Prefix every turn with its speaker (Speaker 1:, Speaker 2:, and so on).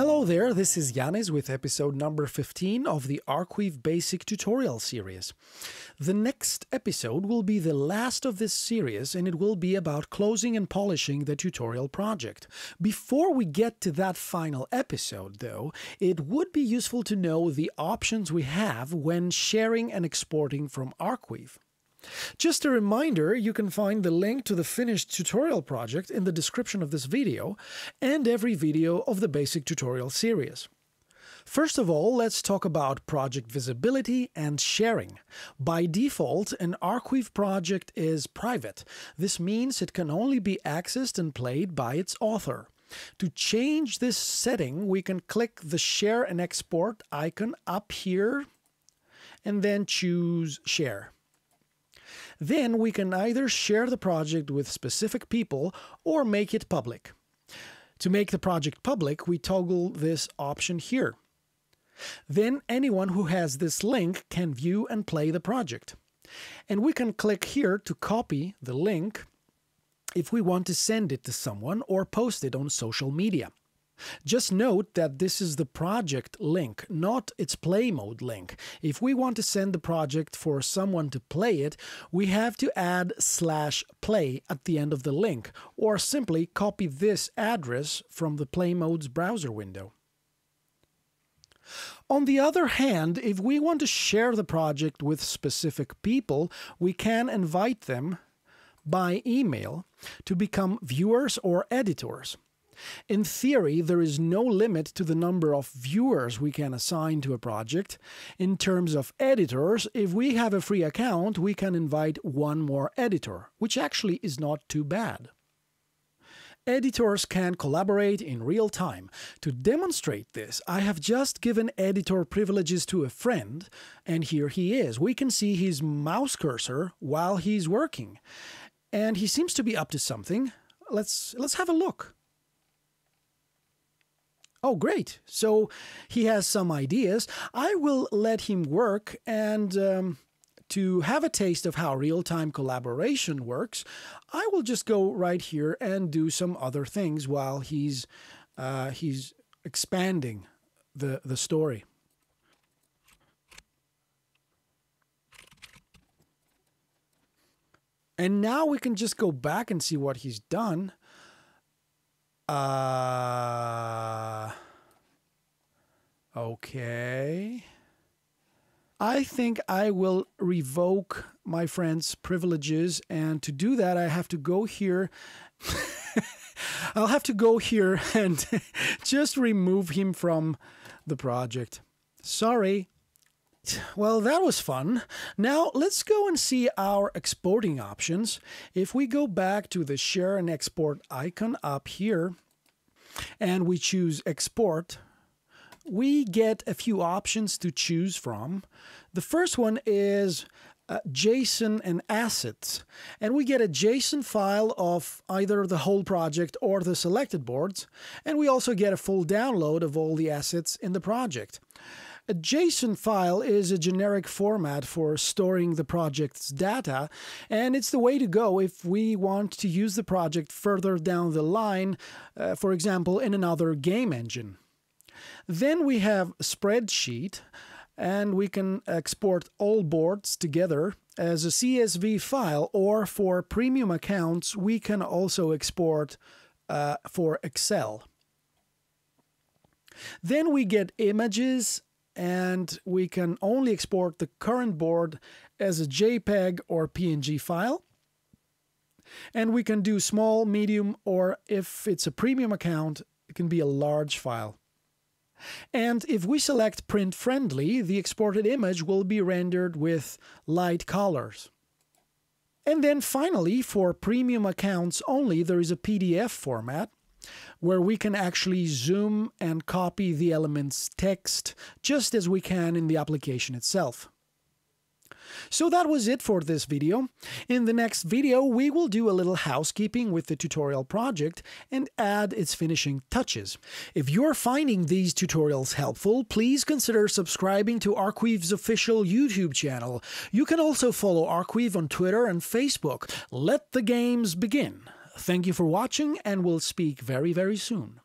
Speaker 1: Hello there, this is Yanis with episode number 15 of the Arcweave Basic Tutorial series. The next episode will be the last of this series and it will be about closing and polishing the tutorial project. Before we get to that final episode, though, it would be useful to know the options we have when sharing and exporting from Arcweave. Just a reminder, you can find the link to the finished tutorial project in the description of this video and every video of the basic tutorial series. First of all, let's talk about project visibility and sharing. By default, an Arcweave project is private. This means it can only be accessed and played by its author. To change this setting, we can click the Share and Export icon up here and then choose Share. Then we can either share the project with specific people or make it public. To make the project public, we toggle this option here. Then anyone who has this link can view and play the project. And we can click here to copy the link if we want to send it to someone or post it on social media. Just note that this is the project link, not its play mode link. If we want to send the project for someone to play it, we have to add slash play at the end of the link, or simply copy this address from the play mode's browser window. On the other hand, if we want to share the project with specific people, we can invite them by email to become viewers or editors. In theory, there is no limit to the number of viewers we can assign to a project. In terms of editors, if we have a free account, we can invite one more editor, which actually is not too bad. Editors can collaborate in real time. To demonstrate this, I have just given editor privileges to a friend, and here he is. We can see his mouse cursor while he's working. And he seems to be up to something. Let's, let's have a look. Oh, great. So he has some ideas. I will let him work and. Um, to have a taste of how real time collaboration works, I will just go right here and do some other things while he's, uh, he's expanding the, the story. And now we can just go back and see what he's done. Uh, okay. I think I will revoke my friend's privileges, and to do that, I have to go here. I'll have to go here and just remove him from the project. Sorry. Well, that was fun. Now let's go and see our exporting options. If we go back to the share and export icon up here and we choose export, we get a few options to choose from. The first one is uh, JSON and assets. And we get a JSON file of either the whole project or the selected boards. And we also get a full download of all the assets in the project. A JSON file is a generic format for storing the project's data, and it's the way to go if we want to use the project further down the line, uh, for example, in another game engine. Then we have spreadsheet, and we can export all boards together as a CSV file, or for premium accounts, we can also export uh, for Excel. Then we get images and we can only export the current board as a JPEG or PNG file. And we can do small, medium, or if it's a premium account, it can be a large file. And if we select print friendly, the exported image will be rendered with light colors. And then finally, for premium accounts only, there is a PDF format where we can actually zoom and copy the element's text just as we can in the application itself. So that was it for this video. In the next video, we will do a little housekeeping with the tutorial project and add its finishing touches. If you're finding these tutorials helpful, please consider subscribing to Arcweave's official YouTube channel. You can also follow Arcweave on Twitter and Facebook. Let the games begin. Thank you for watching, and we'll speak very, very soon.